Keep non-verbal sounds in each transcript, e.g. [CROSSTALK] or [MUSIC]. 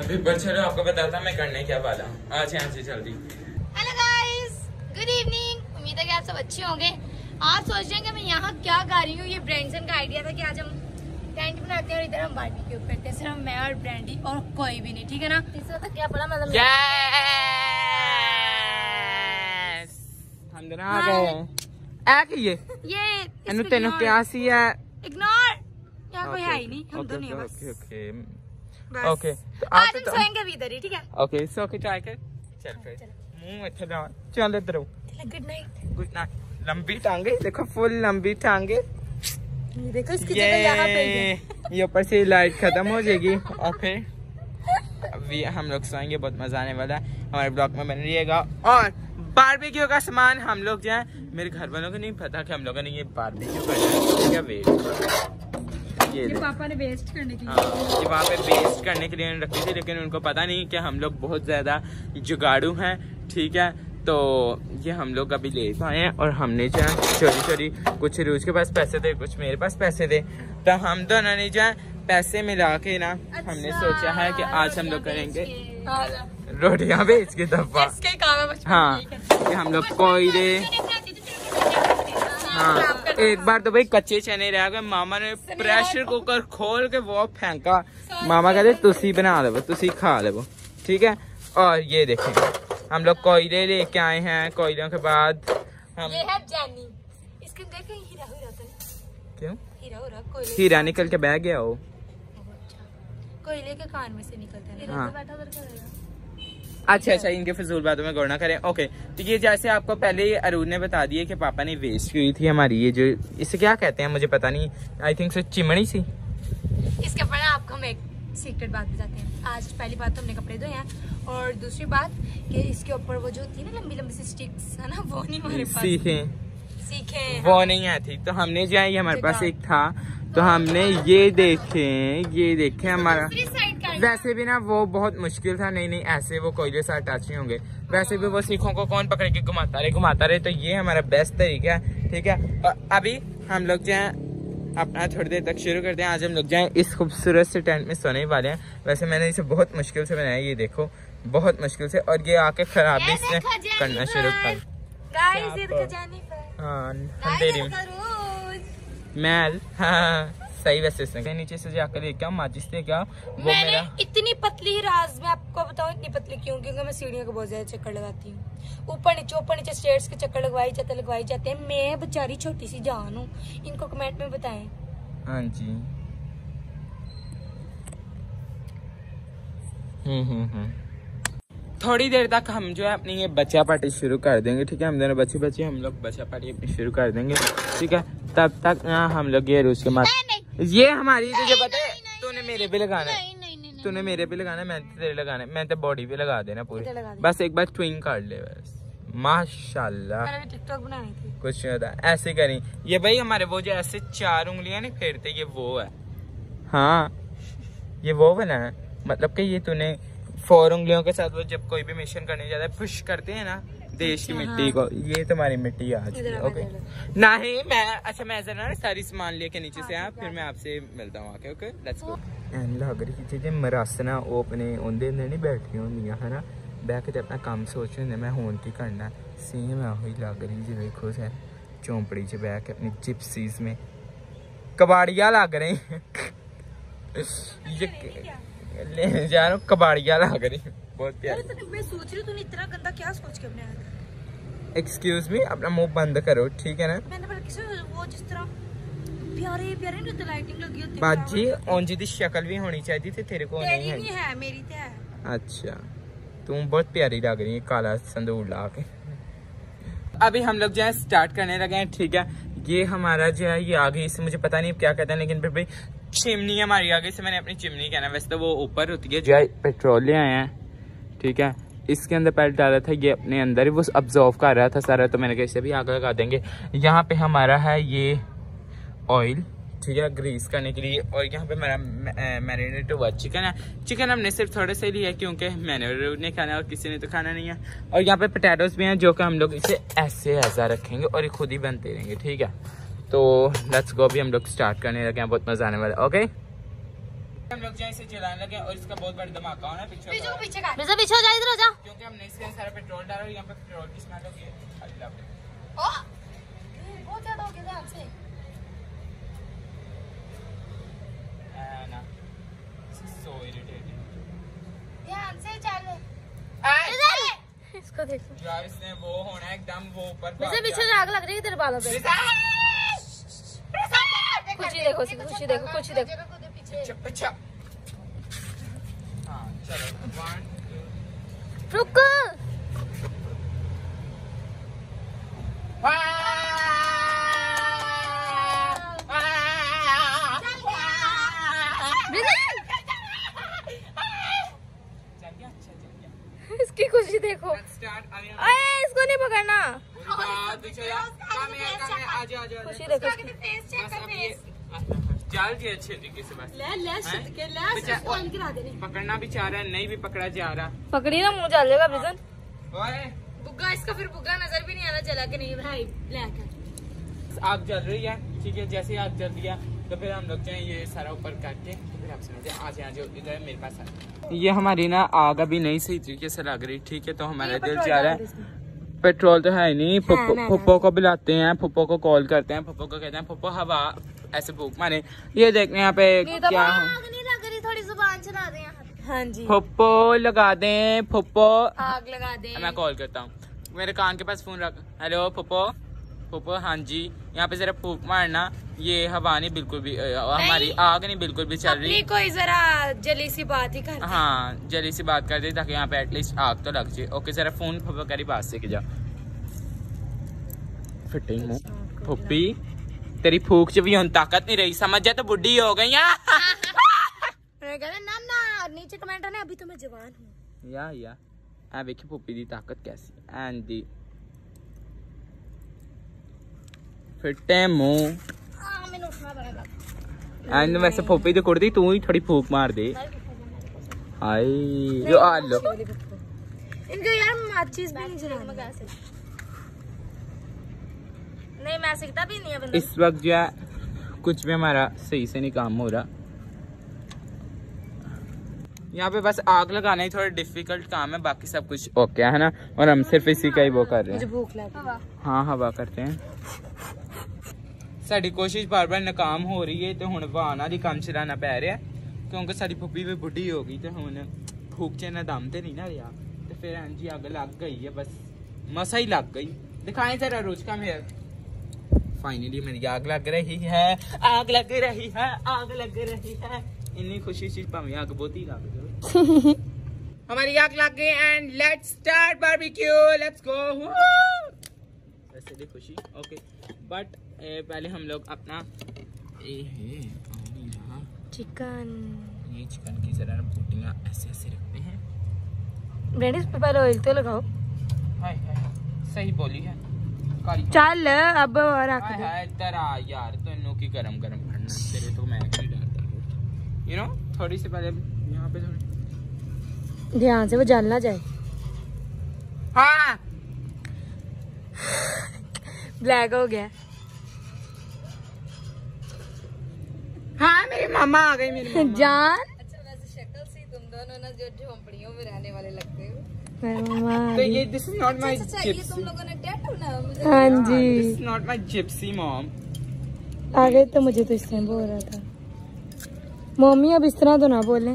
अभी चलो आपको बताता मैं करने क्या वाला हूँ। आज यहाँ से जल्दी। हेलो गाइस गुड इवनिंग उम्मीद है कि आप सब अच्छे होंगे। आज सोच रहे हैं कि मैं यहाँ क्या गा रही हूँ ये ब्रांडसन का आइडिया था कि आज हम टेंट बनाते हैं और इधर हम बारबेक्यू करते हैं। सिर्फ़ मैं और ब्रांडी और कोई भी नहीं ठीक है ना? तीसरा तक क्या पड़ा? मतलब Yes! हम दोनों आ गए। हैं ये। ये है। इग्नोर तो- फिर। ऊपर से लाइट खत्म हो जाएगी। ओके अभी हम लोग सोएँगे बहुत मज़ा आने वाला है। हमारे ब्लॉग में बन रहिएगा। और बारबेक्यू का सामान हम लोग जो है मेरे घर वालों को नहीं पता कि हम लोगों ने ये बारबेक्यू करना ये ये पापा ने वेस्ट करने के लिए हाँ ये वहाँ पे वेस्ट करने के लिए रखी थी लेकिन उनको पता नहीं कि हम लोग बहुत ज़्यादा जुगाड़ू हैं ठीक है तो ये हम लोग अभी ले पाए हैं और हमने जो है चोरी चोरी कुछ रूज के पास पैसे दे कुछ मेरे पास पैसे दे तो हम दोनों ने जो है पैसे मिला के ना अच्छा, हमने सोचा है कि आज हम लोग करेंगे रोटियाँ बेच के दफ़ा है हाँ हम लोग कोयले हाँ एक बार तो भाई कच्चे चने रह गए। मामा ने प्रेशर कुकर खोल के वो फेंका। मामा कहते तुसी बना दो तुसी खा लो ठीक है? और ये देखें हम लोग कोयले लेके आए हैं कोयलों के बाद हम ये है जैनी इसके देखें हीरा हीरा तो क्यों? हीरा हो रहा कोयले हीरा निकल के बह गया वो। कोयले के कान में से निकलता है। हाँ। तो बैठा उधर करेगा अच्छा अच्छा इनके फजूल बातों में गौर ना करें। ओके तो ये जैसे आपको पहले अरुण ने बता दिया कि पापा ने वेस्ट की थी हमारी ये जो इसे क्या कहते हैं? मुझे पता नहीं। आई थिंक सो चिमड़ी सी। इसके ऊपर आपको हम एक सीक्रेट बात बताते हैं। आज पहली बात तो हमने कपड़े धोए हैं और दूसरी बात कि इसके ऊपर वो जो थी ना लंबी लंबी सी स्टिक्स है ना वो नहीं हमारे पास। सीखे। सीखे। वो नहीं थी तो हमने जो है हमारे पास एक था। तो हमने ये देखे ये देखे हमारा। वैसे भी ना वो बहुत मुश्किल था नहीं नहीं ऐसे वो कोयले से अटैच नहीं होंगे। वैसे भी वो सिखों को कौन पकड़ के घुमाता रहे घुमाता रहे तो ये हमारा बेस्ट तरीका है ठीक है? और अभी हम लोग जो है अपना थोड़ी देर तक शुरू करते हैं। आज हम लोग जो है इस खूबसूरत से टेंट में सोने वाले हैं। वैसे मैंने इसे बहुत मुश्किल से बनाया ये देखो बहुत मुश्किल से और ये आके खराब भी इसने करना शुरू कर हाँ अंधेरी ये में देखो रोज। मैल हाँ। सही वैसे इसने नीचे से जाकर लेके आओ माचिस लेके आओ वो मैंने मेरा इतनी पतली राज मैं आपको बताऊँ इतनी पतली क्यों? क्योंकि मैं सीढ़ियों के बहुत ज़्यादा चक्कर लगाती हूँ। ऊपर नीचे ऊपर नीचे स्टेयर्स के चक्कर लगवाई जाते लगवाई जाते हैं। मैं बेचारी छोटी सी जान हूँ। इनको कमेंट में बताएँ। हाँ जी। हम्म हम्म हम्म। थोड़ी देर तक हम जो है अपनी ये बच्चा पार्टी शुरू कर देंगे ठीक है? हम दोनों बच्चे बच्चे हम लोग बच्चा पार्टी अपनी शुरू कर देंगे ठीक है? तब तक ना हम लोग ये रूस के मार ये हमारी तुझे पता है तूने मेरे पे लगाना है। तूने मेरे पे लगाना है मैं तो तेरे लगाना है। मैं तो बॉडी पे लगा देना पूरी। बस एक बार ट्विंग कर ले बस। माशाल्लाह। टिकटॉक बनानी थी। कुछ नहीं होता। ऐसे करें। ये भाई हमारे वो जो ऐसे चार उंगलियाँ नहीं फेरते ये वो है। हाँ। ये वो बना है। मतलब कि ये तूने फोर उंगलियों के साथ वो जब कोई भी मिशन करने जाता है पुश करते हैं ना देश की अच्छा, मिट्टी को ये तुम्हारी मिट्टी आज की इधर आ, ओके इधर नहीं मैं अच्छा मैं जरा ना सारी सामान लेके नीचे से आया फिर मैं आपसे मिलता हूँ आके ओके लेट्स गो ਐਨ ਲੱਗ ਰਹੀ ਸੀ ਜੇ ਮਰਾਸਨਾ ਉਹ ਆਪਣੇ ਉਹਦੇ ਅੰਦਰ ਨਹੀਂ ਬੈਠੀਆਂ ਹੁੰਦੀਆਂ ਹਨਾ ਬਹਿ ਕੇ ਤੇ ਆਪਣਾ ਕੰਮ ਸੋਚ ਹੁੰਦੇ ਮੈਂ ਹੁਣ ਕੀ ਕਰਨਾ ਸੇਮ ਇਹੋ ਹੀ ਲੱਗ ਰਹੀ ਜੀ ਵੇਖੋ ਸਰ ਚੌਂਪੜੀ 'ਚ ਬਹਿ ਕੇ ਆਪਣੀ ਜਿਪਸੀਜ਼ में कबाड़िया लग रही ये ले जा रहा हूँ कबाड़िया लग रही बहुत प्यारी अरे तो मैं सोच रही हूँ तूने इतना गंदा क्या सोच के बनाया एक्सक्यूज मी अपना मुँह बंद करो ठीक है ना? बाजी ओंजी की शक्ल भी होनी चाहिए थे तेरे को नहीं है, है मेरी ते है। अच्छा तुम बहुत प्यारी लग रही है काला संदूर ला के। अभी हम लोग जो है स्टार्ट करने लगे हैं ठीक है? ये हमारा जो है ये आ गई इसे मुझे पता नहीं क्या कहते हैं लेकिन फिर भाई चिमनी हमारी आ गई से मैंने अपनी चिमनी कहना वैसे तो वो ऊपर होती है जो है पेट्रोल ले आए हैं ठीक है? इसके अंदर पहले डाला था, ये अपने अंदर ही वो ऑब्जॉर्व कर रहा था सारा तो मैंने कहा इसे भी आगे लगा देंगे। यहाँ पे हमारा है ये ऑयल ठीक है ग्रीस करने के लिए। और यहाँ पे मेरा मैरिनेट हुआ चिकन है। चिकन हमने सिर्फ़ थोड़े से लिया क्योंकि मैंने ने खाना और किसी ने तो खाना नहीं है। और यहाँ पे पोटैटोज भी हैं, जो कि हम लोग इसे ऐसे ऐसा रखेंगे और ये खुद ही बनते रहेंगे, ठीक है। तो लेट्स गो भी हम लोग स्टार्ट करने लगे हैं, बहुत मज़ा आने वाला ओके हम लोग जहाँ इसे चलाने लगे और इसका बहुत बड़ा धमाका होना है? पीछे पीछे का। को पीछे पीछे हो जा इधर हो जा क्योंकि हमने इसके सारा पेट्रोल डाला और यहाँ पे पेट्रोल की स्मेल अल्लाह ओ बहुत ज़्यादा हो गया से. ध्यान से चल इसको देखो। यार इसने वो होना एकदम वो ऊपर भाग पीछे। आग लग रही है तेरे बालों पे। खुशी देखो देखो खुशी देखो पीछे हाँ चलो वन टू रुक चल गया अच्छा चल गया इसकी खुशी देखो Let's start. अभी हम- अरे इसको नहीं पकड़ना पूरी बात पीछे जा। काम है, काम है, आजा, आजा, आजा। खुशी देखो इसकी। फेस चेक बस कर अब ये- फेस चल जी अच्छे तरीके से बस ले ले? के ले फ़ोन करा दे पकड़ना भी चाह रहा है नहीं भी पकड़ा जा रहा। पकड़ी ना मुँह जल जाएगा ब्रिजन ओए। बुग्गा इसका फिर बुग्गा नज़र भी नहीं आ रहा चला के नहीं भाई लेकर आग जल रही है ठीक है जैसे आप जल दिया तो फिर हम लोग जाए ये सारा ऊपर करके तो फिर आपसे मिलते आ जो इधर मेरे पास आ ये हमारी ना आग अभी नहीं सही तरीके से लग रही ठीक है तो हमारा दिल जा रहा है। पेट्रोल तो है नहीं फुप्पो को बुलाते हैं फुप्पो को कॉल करते हैं फुप्पो को कहते हैं फुप्पो हवा ऐसे फूक मारे। ये देखने यहाँ पे क्या हो। आग नहीं लग रही थोड़ी ज़ुबान चला दे यहाँ हाँ जी। फुप्पो लगा दें फुप्पो। आग लगा दे। मैं कॉल करता हूँ। मेरे कान के पास फ़ोन रख। हेलो फुप्पो। फुप्पो हाँ जी। यहाँ पे जरा फूक मारना। ये हवा नहीं बिल्कुल भी हमारी आग नहीं बिल्कुल भी चल रही। कोई जरा जली सी बात ही कर हाँ जल्दी से बात कर दे ताकि यहाँ पे एटलीस्ट आग तो लग जाए। ओके जरा फ़ोन फुप्पो करी बात से के जा फिटिंग फुप्पी। तेरी फूक च भी ਹੁਣ ताकत नहीं रही समझ जा तो बुढ़ी हो गई हैं मैं कह रहा ना ना नीचे कमेंट है अभी तो मैं जवान हूँ या या ਆ ਵੇਖੀ ਫੁੱਪੀ ਦੀ ਤਾਕਤ ਕੈਸੀ ਐਂਡ ਦੀ ਫਿੱਟੇ ਮੂੰਹ हाँ मैंने उठना पड़ेगा ਐਂਡ ਵੈਸੇ ਫੁੱਪੀ ਦੀ ਕੁੜਦੀ ਤੂੰ ਹੀ ਥੋੜੀ ਫੂਕ ਮਾਰ ਦੇ ਹਾਏ ਜੋ ਆ लो इनको यार माचिस भी नहीं जलानी नहीं मैं भी नहीं है बंदा इस वक्त जो है कुछ भी हमारा सही से नहीं काम हो रहा। यहाँ पे बस आग लगाना ही थोड़ा डिफ़िकल्ट काम है बाकी सब कुछ ओके है ना? और हम सिर्फ़ इसी का ही वो कर रहे हैं। भूख लगा हाँ। हवा करते हैं। साड़ी कोशिश बार बार नाकाम हो रही है तो हूँ बहाना ही काम चलाना पै रहा क्योंकि साड़ी पुप्पी भी बुढ़ी हो गई तो हूँ भूख च इन्हें दम तो नहीं ना रहा। तो फिर हाँ जी अग लग गई है बस। मसा ही लग गई। दिखाएँ जरा रोज का मेरा। फाइनली मेरी आग लग रही है। आग लग रही है आग लग रही है। इतनी खुशी चीज़ भावे आग बहुत ही। लग [LAUGHS] हमारी आग लग गई and let's start barbecue let's go वैसे भी खुशी। ओके बट पहले हम लोग अपना ए है कौन चिकन। ये चिकन की जरा बोटियाँ ऐसे ऐसे रखते हैं। ब्रेड इस पे पहले ऑयल तो लगाओ। हाय हाय। सही बोली है। चल अब रख दे। हाय इधर आ यार की गरम गरम भरना तेरे तो मैं ही डरता हूँ। यू नो थोड़ी सी पहले यहाँ पे थोड़ी ध्यान से वो जल ना जाए। हाँ। ब्लैक हो गया। हाँ मेरी मामा आ गई मेरी मामा। जान। अच्छा वैसे शक्ल से तुम दोनों ना जो झोंपड़ियों में रहने वाले लगते हो तो ये दिस इज़ नॉट माय अच्छा ये तुम जिप्सी लोगों ने टैटू ना मुझे हाँ this ji. Is not my gypsy mom आगे तो मुझे तो इस टाइम बोल रहा था। मम्मी अब इस तरह तो ना बोले।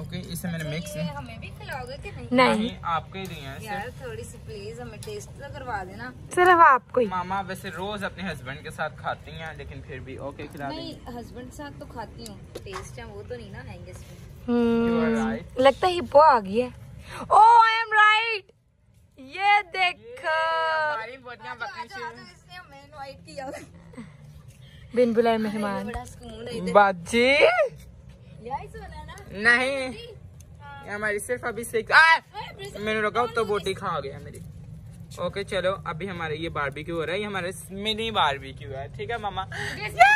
ओके इसे मैंने मिक्स ये हमें भी खिलाओगे कि नहीं? नहीं। आपके ही दिए हैं यार थोड़ी सी प्लीज़ हमें टेस्ट तो करवा देना। सिर्फ़ आपको ही। मामा वैसे रोज अपने हस्बैंड के साथ खाती हैं लेकिन फिर भी ओके खिला नहीं हस्बैंड के साथ तो खाती हूँ। टेस्ट है वो तो नहीं ना आएँगे इसमें हम्म. लगता है हिप्पो आ गई है। ओ आई एम राइट ये देखो। बिन बुलाए मेहमान। है बाजी। यही सुना ना? नहीं। ये हमारी सिर्फ़ अभी से मैंने रोका तो बोटी खा गया मेरी। ओके चलो अभी हमारे ये बारबेक्यू हो रहा है। ये हमारे मिनी बारबेक्यू है ठीक है मामा बच्चा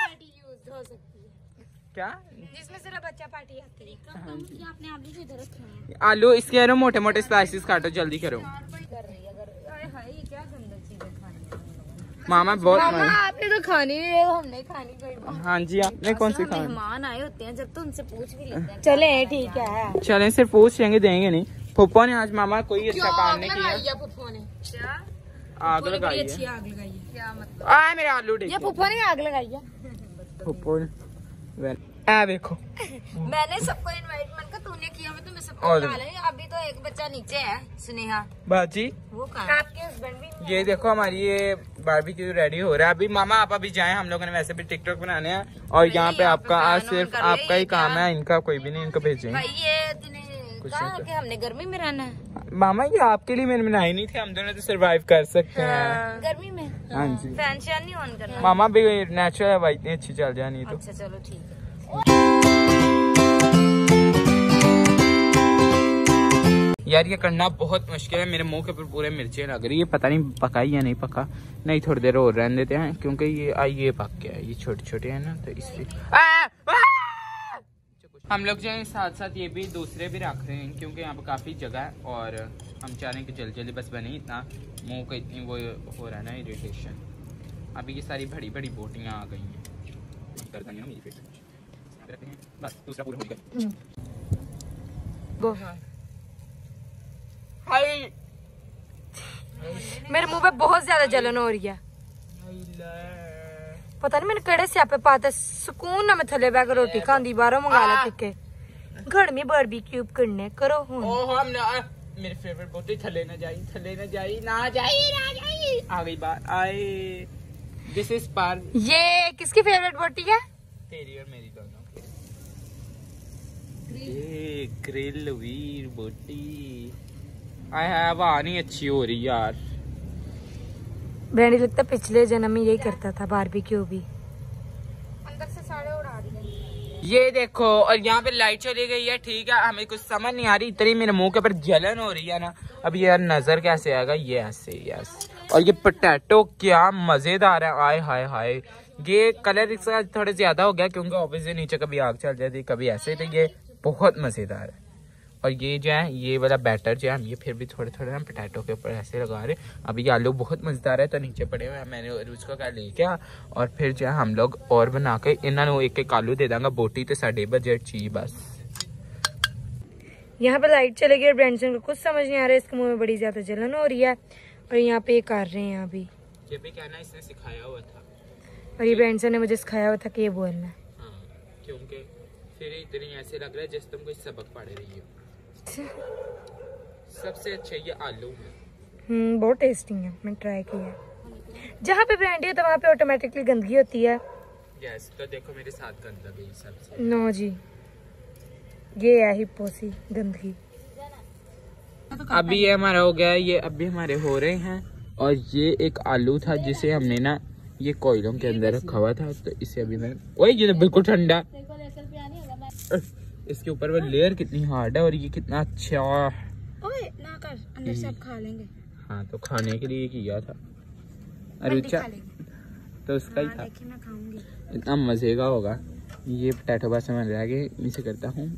पार्टी यूज़ हो सकती है क्या? जिसमें सिर्फ़ बच्चा पार्टी आती है। आपने आप इधर रखे हैं। आलू इसके यार मोटे मोटे स्लाइसिस काटो जल्दी करो। कर रही है अगर हाय हाय ये क्या गंदा चीज़ है खाने में। मामा बहुत मामा आपने तो खानी नहीं है हमने खानी कोई हाँ जी आपने कौन सी खानी? मेहमान आए होते हैं जब तो उनसे पूछ भी लेते हैं। चले ठीक है। चलें सिर्फ़ पूछ लेंगे देंगे नहीं। फुप्पो ने आज मामा कोई अच्छा काम नहीं किया। पुप्पो ने? आग लगाई है। आग लगाई है। क्या मतलब आ मेरे आलू ये पुप्पो ने आग लगाई है। फुप्पो ने। वेल- आ देखो। [LAUGHS] मैंने सबको इनवाइट मन का तूने किया मैं तुम्हें सबको और- बुला लेंगे अभी तो एक बच्चा नीचे है स्नेहा। बाजी? वो कहाँ आपके हस्बैंड भी ये देखो हमारी ये बारबेक्यू रेडी हो रहा है। अभी मामा आप अभी जाएँ हम लोगों ने वैसे भी टिकटॉक बनाने हैं। और यहाँ पे आपका आज सिर्फ़ आपका ही काम है इनका कोई भी नहीं इनको भेजेंगे भाई ये कुछ कहा कि हमने गर्मी में रहना है? मामा ये आपके लिए मैंने बनाई नहीं थी हम दोनों तो सरवाइव कर सकते हैं। गर्मी में? हाँ जी। फ़ैन शैन नहीं ऑन करना? मामा भी नेचुरल इतनी अच्छी चल जानी तो। अच्छा चलो ठीक है। यार ये करना बहुत मुश्किल है मेरे मुँह के ऊपर पूरे मिर्चें लग रही है पता नहीं पका ही या नहीं पका। नहीं थोड़ी देर और रहने देते हैं क्योंकि ये आ, ये पक गया है ये छोटे छोटे हैं ना तो! आ! हम लोग जो है साथ साथ ये भी दूसरे भी रख रहे हैं क्योंकि यहाँ पर काफ़ी जगह है और हम चाह रहे हैं कि जल्दी जल्दी बस बने इतना मुँह का इतनी वो हो रहा है ना इरिटेशन अभी ये सारी बड़ी बड़ी बोटियाँ आ गई हैं। हैं। बस दूसरा पूरा हो गया। हाय मेरे मुँह पे बहुत ज़्यादा जलन हो रही है। पता नहीं मैंने केड़े स्यापे पाते। सुकून ना मैं थले बैग रोटी खांदी बाहरों मंगा ला टिक्के घर में बारबी क्यूब करने करो हुन। ओह मेरे फेवरेट बोटी थले ना जाई थले ना जाई ना जाई ना जाई। आ गई बात आए। दिस इज़ पार ये किसकी फेवरेट बोटी है? तेरी और मेरी दोनों ये ग्रिल वीर बोटी हवा नहीं अच्छी हो रही यार। ब्रांडी लगता पिछले जन्म में यही करता था बारबी क्यू भी ये देखो और यहाँ पे लाइट चली गई है ठीक है हमें कुछ समझ नहीं आ रही इतनी मेरे मुँह के ऊपर जलन हो रही है ना। अब ये यार नज़र कैसे आएगा? ये ऐसे यस और ये पोटैटो क्या मज़ेदार है आय हाय हाय। ये कलर इसका थोड़ा ज़्यादा हो गया क्योंकि ऑब्वियसली नीचे कभी आग चल जाती कभी ऐसे तो ये बहुत मज़ेदार है। और ये जो है ये वाला बैटर जो है हम ये फिर भी थोड़े थोड़े हम पोटैटो के ऊपर ऐसे लगा रहे हैं। अभी ये आलू बहुत मज़ेदार है तो नीचे पड़े हुए हैं मैंने उसको क्या लेके आ और फिर जो है हम लोग और बना के इन्होंने एक एक आलू दे देंगे बोटी तो साढ़े बजट चाहिए बस। यहाँ पे लाइट चले गई और ब्रांडसन को कुछ समझ नहीं आ रहा है इसके मुँह में बड़ी ज़्यादा जलन हो रही है और यहाँ पे ये कर रहे हैं अभी। ये भी कहना इसने सिखाया हुआ था। और ये ब्रांडसन ने मुझे सिखाया हुआ था कि ये बोलना है। हाँ क्योंकि फिर इतनी ऐसे लग रहा है जैसे तुम कोई सबक पढ़ रही हो। सबसे अच्छा ये आलू है। हम्म बहुत टेस्टी है मैंने ट्राई किया जहाँ पे ब्रांडी होता है वहाँ पे ऑटोमेटिकली गंदगी होती है। यस तो देखो मेरे साथ गंदा गई सबसे। नो जी। ये है हिप्पोसी गंदगी। अभी ये हमारा हो गया ये अभी हमारे हो रहे हैं। और ये एक आलू था जिसे हमने ना ये कोयलों के अंदर रखा हुआ था तो इसे अभी मैं ओए ये तो बिल्कुल ठंडा। इसके ऊपर वो लेयर कितनी हार्ड है और ये कितना अच्छा ओए ना कर अंदर से आप खा लेंगे। हाँ तो खाने के लिए किया था। अरे अच्छा तो उसका ही था। मैं खाऊँगी। इतना मज़े का होगा। ये पोटैटो बस मैं रह गए इसे करता हूँ।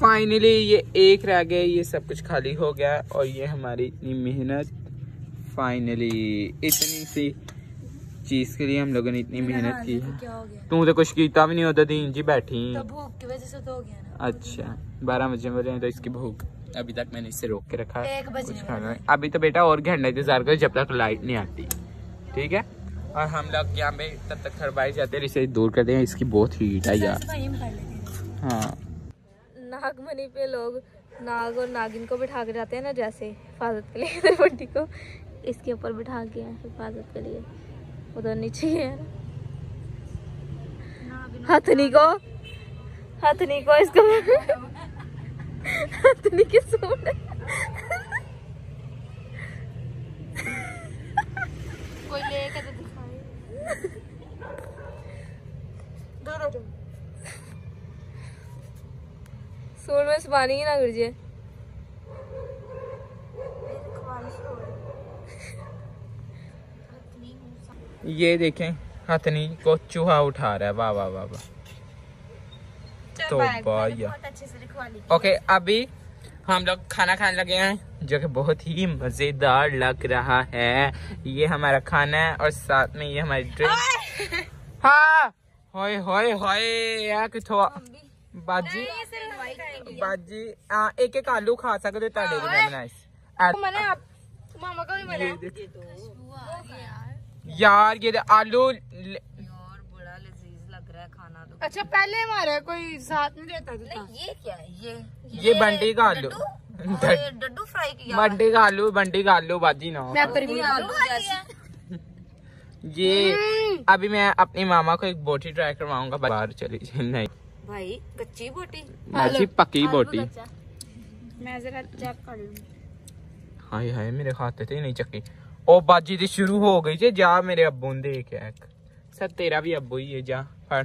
फाइनली ये एक रह गए ये सब कुछ खाली हो गया और ये हमारी इतनी मेहनत। फाइनली इतनी सी चीज़ के लिए हम लोगों ने इतनी मेहनत की है। हो तू तो कुछ कीता भी नहीं होता तीन जी बैठी भूख की वजह से तो हो गया ना। अच्छा बारह बजे बजे तो इसकी भूख। अभी तक मैंने इसे रोक के रखा है। कुछ खाना अभी तो बेटा और घंटा इंतज़ार करो जब तक लाइट नहीं आती। ठीक है? और हम लोग यहाँ पे तब तक खरबाई जाते हैं इसे दूर करते हैं इसकी बहुत हीट है यार। हाँ। नागमणि पे लोग नाग और नागिन को बिठा के जाते हैं ना जैसे हिफाजत के लिए [LAUGHS] बड्डी को। इसके ऊपर बिठा के हिफाजत के लिए। उधर नीचे ही हथनी को। हथनी को इसको। हथनी के सूट। कोई तो दिखाए। में से पानी ही ना गिर जाए। ये देखें हथनी को चूहा उठा रहा है। वाह वाह वाह वाह। तो भैया ओके अभी हम लोग खाना खाने लगे हैं जो कि बहुत ही मज़ेदार लग रहा है। ये हमारा खाना है और साथ में ये हमारी ड्रिंक हाँ! होए होए होए बाजी। बाजी हाँ, एक एक आलू खा सकते ताड़े बनाए मामा को भी ये बनाया देख- यार ये दे- आलू ले- अच्छा पहले हमारे कोई साथ नहीं देता था ये क्या है? ये ये बंडी का आलू। ये [LAUGHS] डड्डू फ्राई किया बंडी का आलू बंडी का आलू बाजी ना। मैं तेरी भी आलू जैसे [LAUGHS] ये अभी मैं अपनी मामा को एक बोटी ट्राई करवाऊँगा बाहर चली नहीं। भाई कच्ची बोटी? ऐसी पकी बोटी। मैं जरा चेक कर लूँ। हाय हाय मेरे खाते थे नहीं चक्की। ओ बाजी तो शुरू हो गई जे जा मेरे अब्बू ने देख एक सर तेरा भी अब्बू ही है जा फड़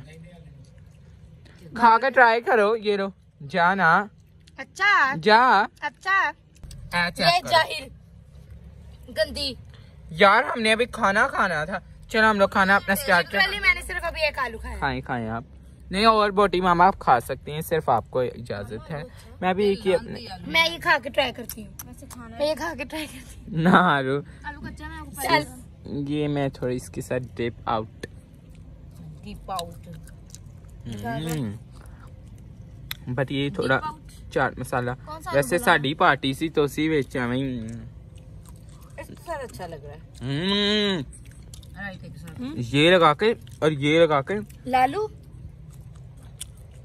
खा के ट्राई करो ये लो जा ना अच्छा जा अच्छा ये। जाहिल गंदी यार हमने अभी खाना खाना था चलो हम लोग खाना अपना स्टार्ट कर पहले मैंने सिर्फ़ अभी एक आलू खाया खाएँ खाएँ आप नहीं और बोटी मामा आप खा सकती हैं सिर्फ़ आपको इजाज़त है। मैं भी एक ही अपने मैं ये खा के ट्राई करती हूँ। मैं ये खा के ट्राई करती हूँ। ना आलू। ये मैं थोड़ी इसके साथ dip out dip out but ये थोड़ा चाट मसाला। वैसे साड़ी पार्टी सी तो सी बेच अच्छा लग रहा है। हम्म। ये लगा के और ये लगा के। लालू?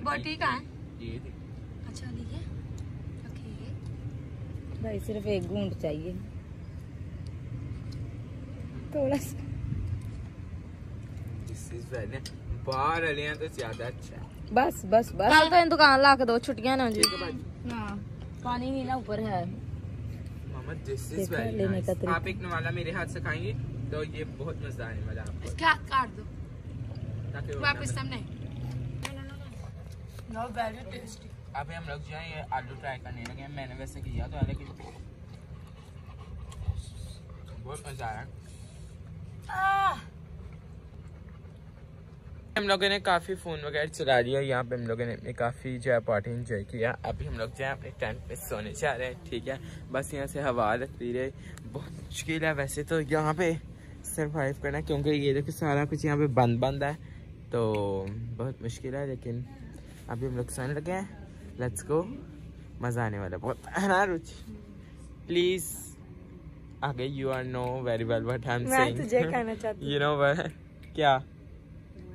बोटी कहाँ है? ये अच्छा लीजिए। भाई सिर्फ़ एक घूंट चाहिए। थोड़ा सा। बाहर तो ज़्यादा अच्छा बस बस बस। कल तो इन दुकान ला के दो छुट्टियाँ ना जी। पानी भी ना ऊपर है। मामा दिस इज़ वेरी नाइस आप एक नवाला मेरे हाथ से खाएँगे तो ये बहुत मज़ा आने वाला है आपको। इसके काट दो। ताकि वापस सामने। नो वेरी टेस्टी अभी हम लोग जो है ये आलू ट्राई करने लगे हैं। मैंने वैसे किया तो है लेकिन बहुत मज़ा आया। हम लोगों ने काफ़ी फ़ोन वगैरह चला लिया यहाँ पे हम लोगों ने काफ़ी जो है पार्टी इंजॉय किया। अभी हम लोग जो है अपने टेंट पे सोने जा रहे हैं ठीक है? बस यहाँ से हवा लगती रहे। बहुत मुश्किल है वैसे तो यहाँ पे सरवाइव करना क्योंकि ये देखो सारा कुछ यहाँ पे बंद बंद है। तो बहुत मुश्किल है लेकिन अभी हम लोग सोने लगे हैं। लेट्स गो मज़ा आने वाला बहुत है ना रुचि? प्लीज़ आगे you are know very well what I am मैं सेइंग तुझे कहना चाहती यू नो [LAUGHS] क्या?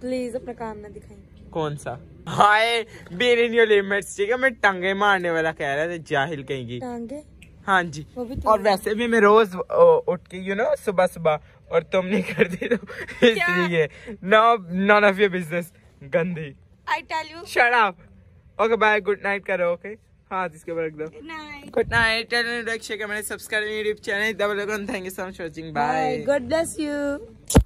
प्लीज़ अपना काम ना दिखाई कौन सा? हाय बेर इन योर लिमिट्स ठीक है? मैं टांगे मारने वाला कह रहा था जाहिल कहेंगी टांगे? हाँ जी। और वैसे भी मैं रोज उठ के यू नो सुबह सुबह और तुम नहीं करती तो [LAUGHS] इसलिए। No none of your business गंदी। I tell you shut up okay bye good night करो ओके हाँ इसके ऊपर एकदम good night good night channel like share comment subscribe YouTube channel double thank you so much watching bye God bless you